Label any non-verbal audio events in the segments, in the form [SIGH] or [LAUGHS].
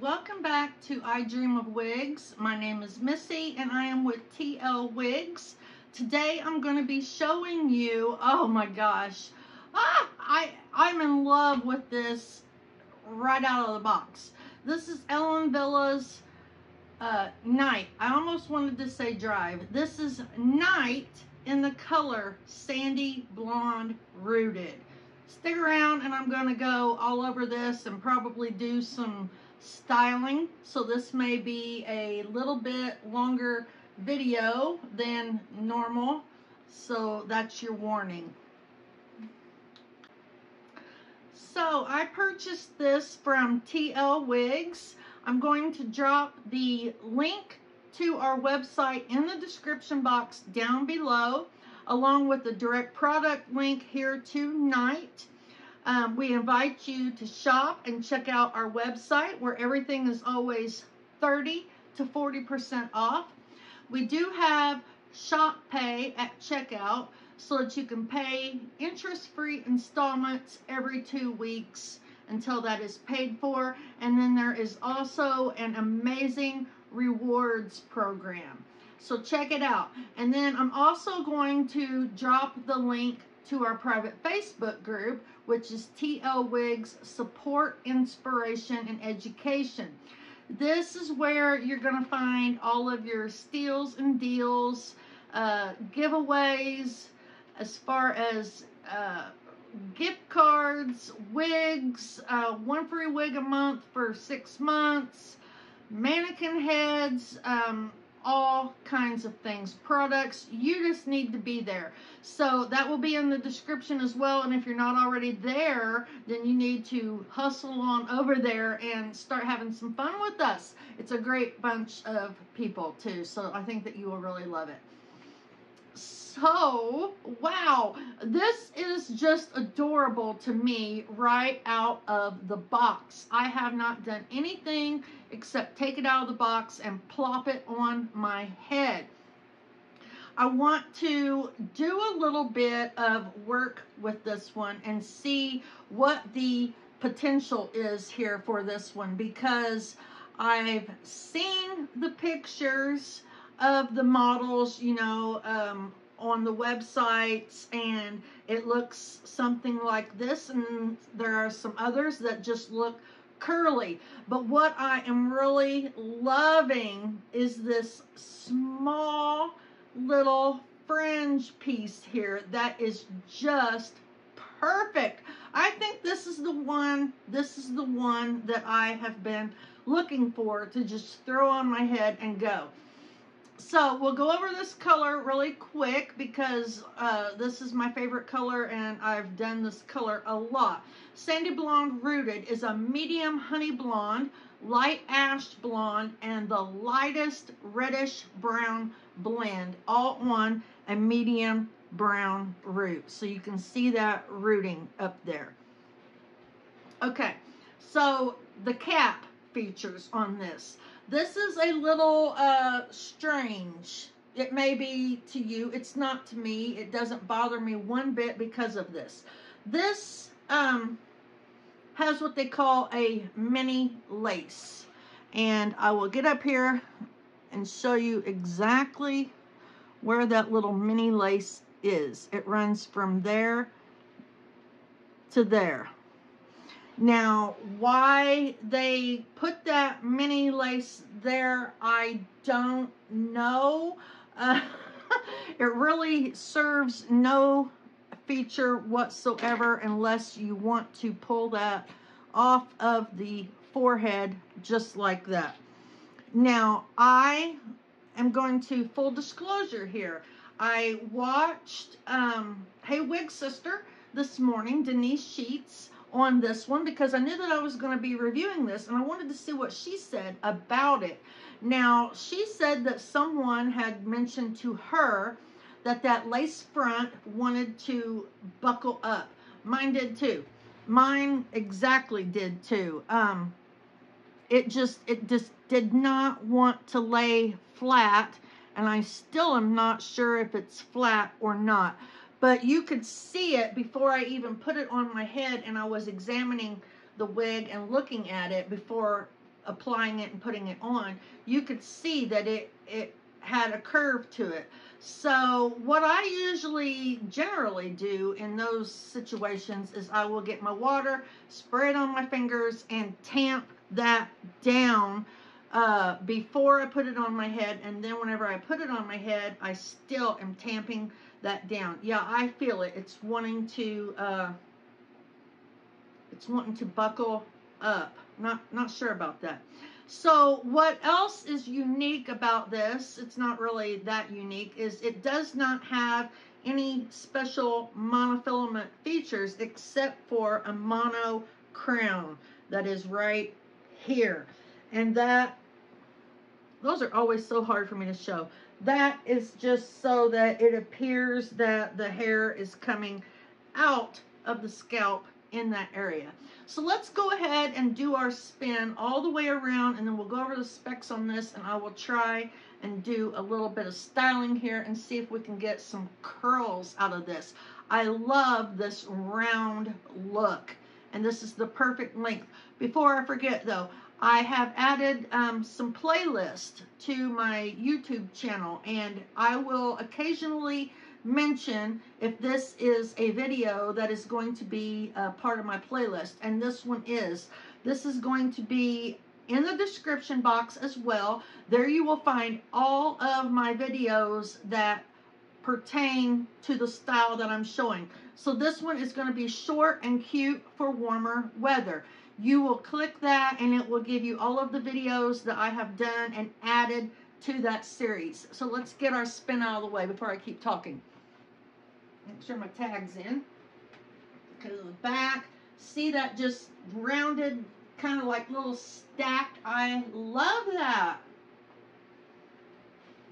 welcome back to I Dream of Wigs. My name is Missy and I am with TL Wigs. Today I'm going to be showing you, oh my gosh, ah, I, I'm in love with this right out of the box. This is Ellen Wille's uh, Night. I almost wanted to say Drive. This is Night in the color Sandy Blonde Rooted stick around and I'm going to go all over this and probably do some styling. So this may be a little bit longer video than normal. So that's your warning. So I purchased this from TL Wigs. I'm going to drop the link to our website in the description box down below along with the direct product link here tonight. Um, we invite you to shop and check out our website where everything is always 30 to 40% off. We do have shop pay at checkout so that you can pay interest-free installments every two weeks until that is paid for. And then there is also an amazing rewards program. So check it out. And then I'm also going to drop the link to our private Facebook group, which is TL Wigs Support, Inspiration, and Education. This is where you're going to find all of your steals and deals, uh, giveaways, as far as uh, gift cards, wigs, uh, one free wig a month for six months, mannequin heads, um, all kinds of things, products. You just need to be there. So that will be in the description as well. And if you're not already there, then you need to hustle on over there and start having some fun with us. It's a great bunch of people too. So I think that you will really love it. So, wow, this is just adorable to me right out of the box. I have not done anything except take it out of the box and plop it on my head. I want to do a little bit of work with this one and see what the potential is here for this one because I've seen the pictures of the models, you know, um, on the websites and it looks something like this and there are some others that just look curly. But what I am really loving is this small little fringe piece here that is just perfect. I think this is the one this is the one that I have been looking for to just throw on my head and go so we'll go over this color really quick because uh, this is my favorite color and I've done this color a lot. Sandy Blonde Rooted is a medium honey blonde, light ash blonde, and the lightest reddish brown blend all on a medium brown root. So you can see that rooting up there. Okay, so the cap features on this. This is a little uh, strange. It may be to you. It's not to me. It doesn't bother me one bit because of this. This um, has what they call a mini lace. And I will get up here and show you exactly where that little mini lace is. It runs from there to there. Now, why they put that mini lace there, I don't know. Uh, [LAUGHS] it really serves no feature whatsoever unless you want to pull that off of the forehead just like that. Now, I am going to, full disclosure here, I watched um, Hey Wig Sister this morning, Denise Sheets, on this one because I knew that I was going to be reviewing this and I wanted to see what she said about it. Now, she said that someone had mentioned to her that that lace front wanted to buckle up. Mine did too. Mine exactly did too. Um, it just, it just did not want to lay flat and I still am not sure if it's flat or not but you could see it before I even put it on my head and I was examining the wig and looking at it before applying it and putting it on, you could see that it, it had a curve to it. So what I usually generally do in those situations is I will get my water, spray it on my fingers, and tamp that down uh, before I put it on my head. And then whenever I put it on my head, I still am tamping that down. Yeah, I feel it. It's wanting to, uh, it's wanting to buckle up. Not, not sure about that. So what else is unique about this, it's not really that unique, is it does not have any special monofilament features except for a mono crown that is right here. And that, those are always so hard for me to show. That is just so that it appears that the hair is coming out of the scalp in that area. So let's go ahead and do our spin all the way around and then we'll go over the specs on this and I will try and do a little bit of styling here and see if we can get some curls out of this. I love this round look and this is the perfect length. Before I forget though, I have added um, some playlist to my YouTube channel and I will occasionally mention if this is a video that is going to be a part of my playlist, and this one is. This is going to be in the description box as well. There you will find all of my videos that pertain to the style that I'm showing. So this one is going to be short and cute for warmer weather. You will click that and it will give you all of the videos that I have done and added to that series. So let's get our spin out of the way before I keep talking. Make sure my tag's in. Because the back, see that just rounded, kind of like little stacked. I love that.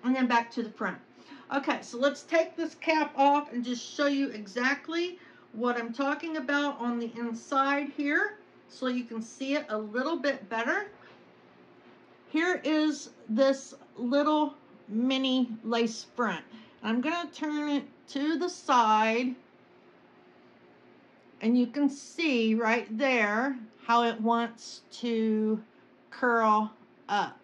And then back to the front. Okay, so let's take this cap off and just show you exactly what I'm talking about on the inside here so you can see it a little bit better. Here is this little mini lace front. I'm going to turn it to the side and you can see right there how it wants to curl up.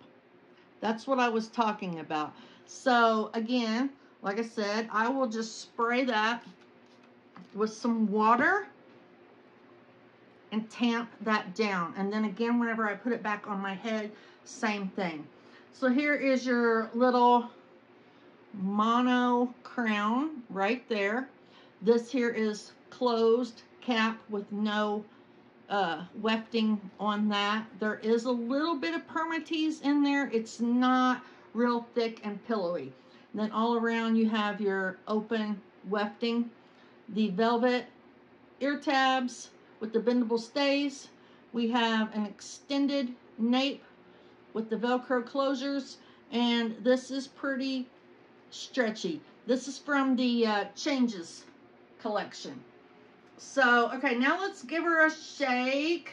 That's what I was talking about. So again, like I said, I will just spray that with some water and tamp that down. And then again, whenever I put it back on my head, same thing. So here is your little mono crown right there. This here is closed cap with no uh, wefting on that. There is a little bit of permatease in there. It's not real thick and pillowy. And then all around you have your open wefting. The velvet ear tabs with the bendable stays. We have an extended nape with the Velcro closures. And this is pretty stretchy. This is from the uh, Changes collection. So, okay, now let's give her a shake.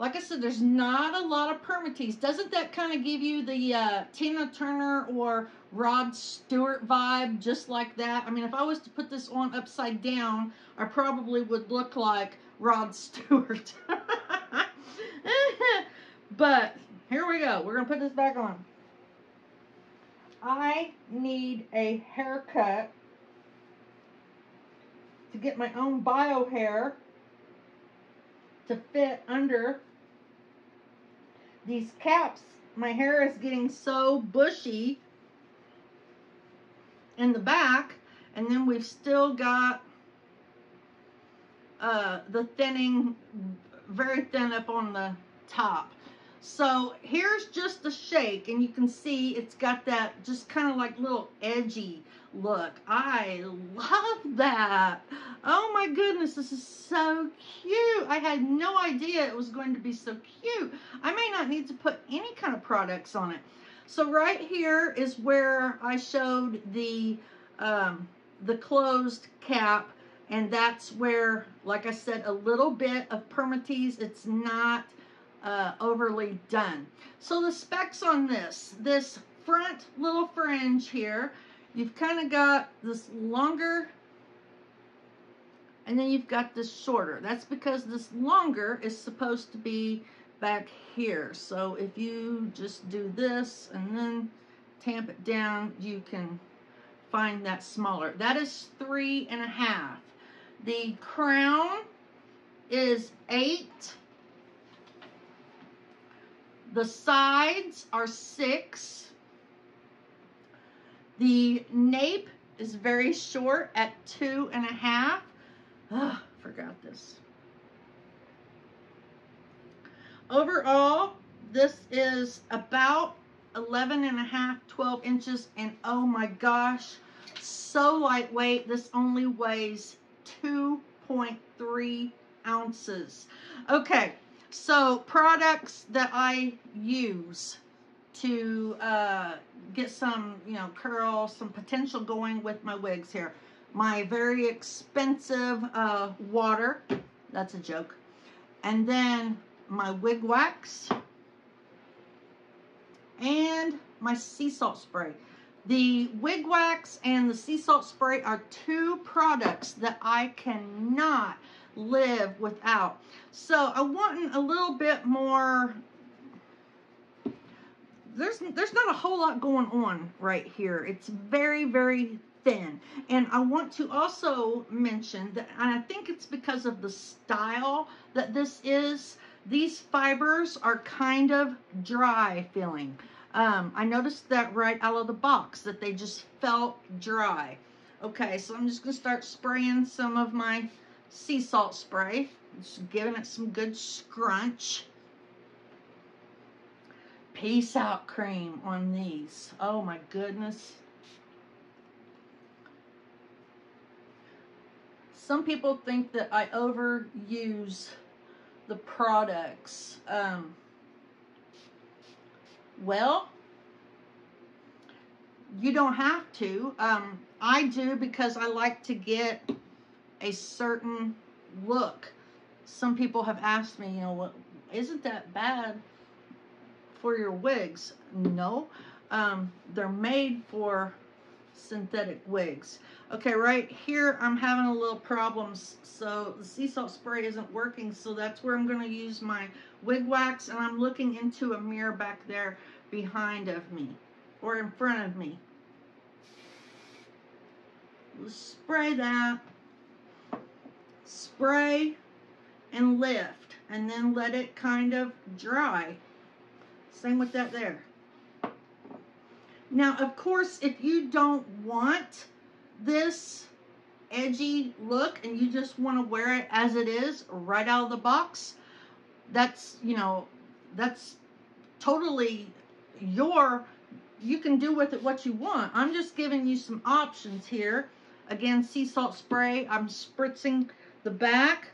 Like I said, there's not a lot of permatease. Doesn't that kind of give you the uh, Tina Turner or Rod Stewart vibe, just like that? I mean, if I was to put this on upside down, I probably would look like Rod [LAUGHS] Stewart. [LAUGHS] but here we go. We're going to put this back on. I need a haircut to get my own bio hair to fit under these caps. My hair is getting so bushy in the back and then we've still got uh, the thinning very thin up on the top. So here's just the shake and you can see it's got that just kind of like little edgy look. I love that. Oh my goodness, this is so cute. I had no idea it was going to be so cute. I may not need to put any kind of products on it. So right here is where I showed the um, the closed cap and that's where, like I said, a little bit of permatease. It's not uh, overly done. So the specs on this, this front little fringe here, you've kind of got this longer and then you've got this shorter. That's because this longer is supposed to be back here. So if you just do this and then tamp it down, you can find that smaller. That is three and a half. The crown is eight. The sides are six. The nape is very short at two and a half. Ugh, forgot this. Overall, this is about 11 and a half, 12 inches, and oh my gosh, so lightweight. This only weighs 2.3 ounces. Okay, so products that I use to uh, get some, you know, curl, some potential going with my wigs here. My very expensive uh, water. That's a joke. And then my wig wax and my sea salt spray. The wig wax and the sea salt spray are two products that I cannot live without. So I want a little bit more there's there's not a whole lot going on right here. It's very very thin. And I want to also mention that and I think it's because of the style that this is. These fibers are kind of dry feeling. Um, I noticed that right out of the box, that they just felt dry. Okay, so I'm just going to start spraying some of my sea salt spray. Just giving it some good scrunch. Peace out cream on these. Oh my goodness. Some people think that I overuse the products. Um, well, you don't have to. Um, I do because I like to get a certain look. Some people have asked me, you know, what isn't that bad for your wigs? No. Um, they're made for synthetic wigs. Okay, right here I'm having a little problems. So the sea salt spray isn't working. So that's where I'm going to use my wig wax. And I'm looking into a mirror back there behind of me or in front of me. Spray that. Spray and lift. And then let it kind of dry. Same with that there. Now, of course, if you don't want this edgy look and you just want to wear it as it is right out of the box, that's, you know, that's totally your, you can do with it what you want. I'm just giving you some options here. Again, sea salt spray. I'm spritzing the back.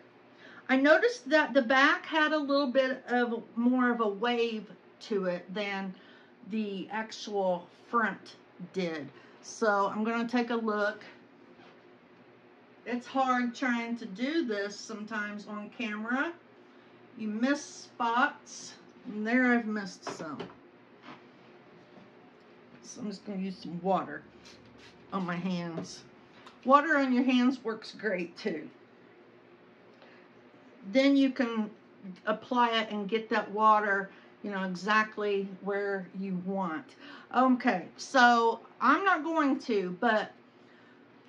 I noticed that the back had a little bit of more of a wave to it than the actual front did. So I'm going to take a look. It's hard trying to do this sometimes on camera. You miss spots. And there I've missed some. So I'm just going to use some water on my hands. Water on your hands works great too. Then you can apply it and get that water you know, exactly where you want. Okay, so I'm not going to, but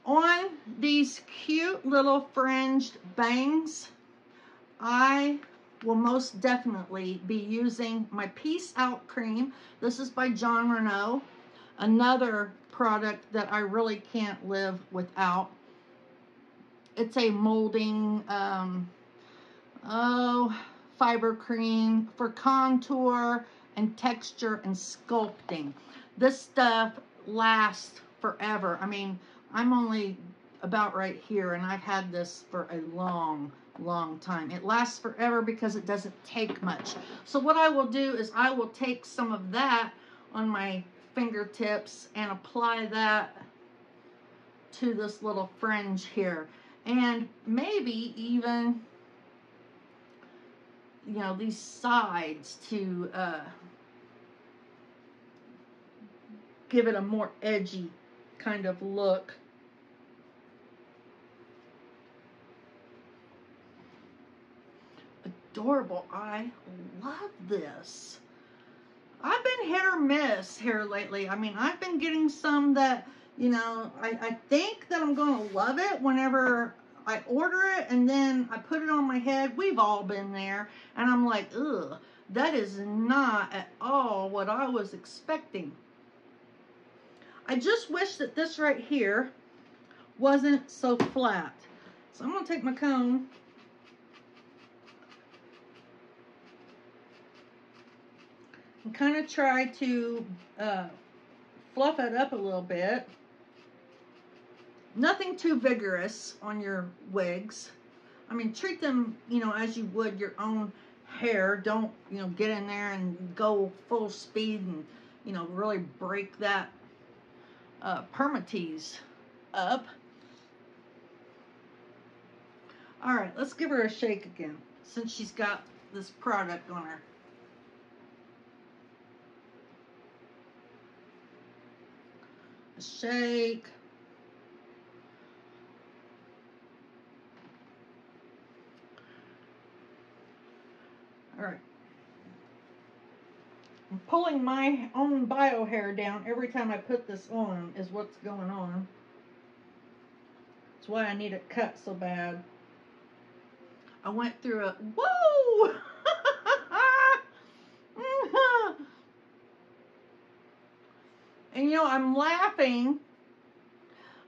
on these cute little fringed bangs, I will most definitely be using my Peace Out Cream. This is by Jon Renau, another product that I really can't live without. It's a molding, um, oh, fiber cream for contour and texture and sculpting. This stuff lasts forever. I mean, I'm only about right here and I've had this for a long, long time. It lasts forever because it doesn't take much. So what I will do is I will take some of that on my fingertips and apply that to this little fringe here. And maybe even you know, these sides to uh, give it a more edgy kind of look. Adorable. I love this. I've been hit or miss here lately. I mean, I've been getting some that, you know, I, I think that I'm going to love it whenever I order it and then I put it on my head. We've all been there. And I'm like, ugh, that is not at all what I was expecting. I just wish that this right here wasn't so flat. So I'm going to take my comb and kind of try to uh, fluff it up a little bit. Nothing too vigorous on your wigs. I mean, treat them, you know, as you would your own hair. Don't, you know, get in there and go full speed and, you know, really break that uh, permatease up. All right, let's give her a shake again since she's got this product on her. A shake. All right. I'm pulling my own bio hair down every time I put this on is what's going on. That's why I need it cut so bad. I went through a, whoa! [LAUGHS] and you know, I'm laughing.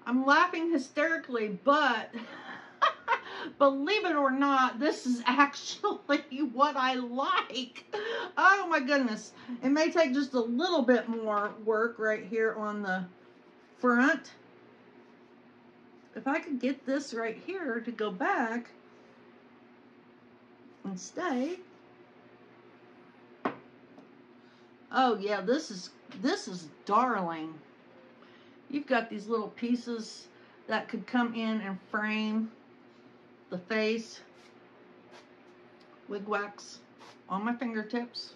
I'm laughing hysterically, but [LAUGHS] believe it or not, this is actually [LAUGHS] what I like. Oh my goodness. It may take just a little bit more work right here on the front. If I could get this right here to go back and stay. Oh yeah, this is this is darling. You've got these little pieces that could come in and frame the face, wig wax on my fingertips.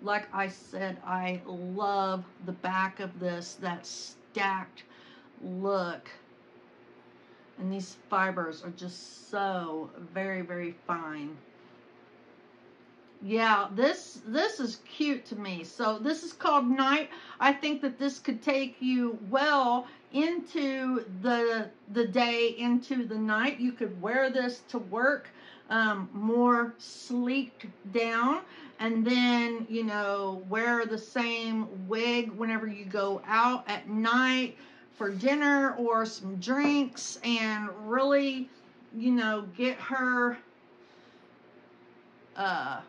Like I said, I love the back of this, that stacked look. And these fibers are just so very, very fine yeah this this is cute to me. So this is called night. I think that this could take you well into the the day into the night. You could wear this to work um, more sleeked down and then you know wear the same wig whenever you go out at night for dinner or some drinks and really you know get her uh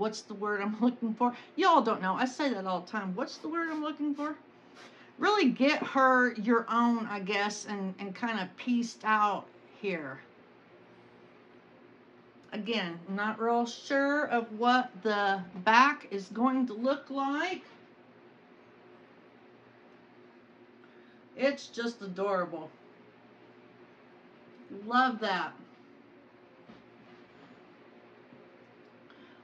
what's the word I'm [LAUGHS] looking for? Y'all don't know. I say that all the time. What's the word I'm looking for? Really get her your own, I guess, and, and kind of pieced out here. Again, not real sure of what the back is going to look like. It's just adorable. Love that.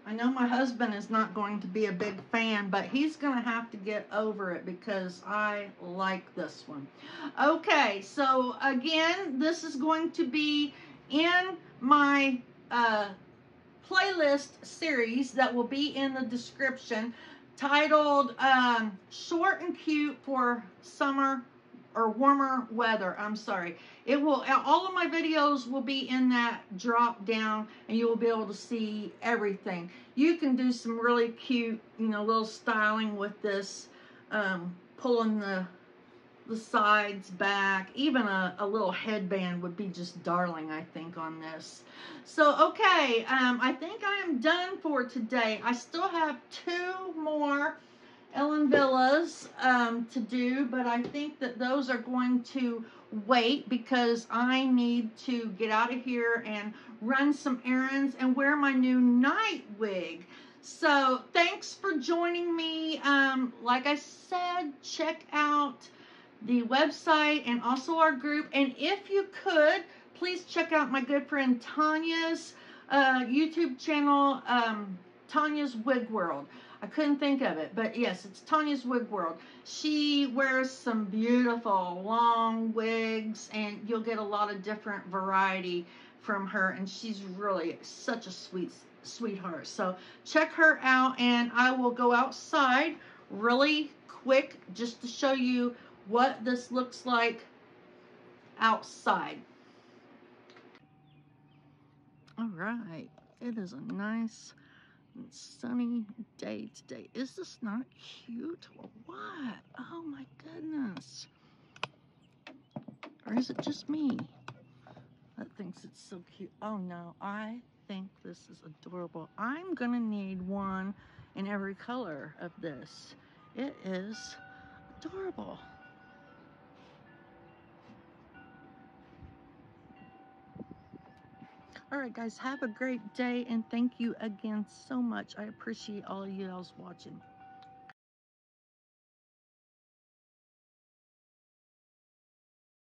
I know my husband is not going to be a big fan, but he's going to have to get over it because I like this one. Okay, so again, this is going to be in my uh, playlist series that will be in the description titled um, Short and Cute for Summer or warmer weather. I'm sorry. It will, all of my videos will be in that drop down and you will be able to see everything. You can do some really cute, you know, little styling with this, um, pulling the, the sides back. Even a, a little headband would be just darling, I think, on this. So, okay, um, I think I am done for today. I still have two more Ellen Willes um, to do, but I think that those are going to wait because I need to get out of here and run some errands and wear my new night wig. So thanks for joining me. Um, like I said, check out the website and also our group. And if you could, please check out my good friend Tonya's uh, YouTube channel, um, Tonya's Wig World. I couldn't think of it, but yes, it's Tonya's Wig World. She wears some beautiful long wigs, and you'll get a lot of different variety from her, and she's really such a sweet sweetheart. So check her out, and I will go outside really quick just to show you what this looks like outside. All right, it is a nice sunny day today. Is this not cute or what? Oh my goodness. Or is it just me that thinks it's so cute? Oh no, I think this is adorable. I'm gonna need one in every color of this. It is adorable. All right, guys, have a great day, and thank you again so much. I appreciate all of you all watching.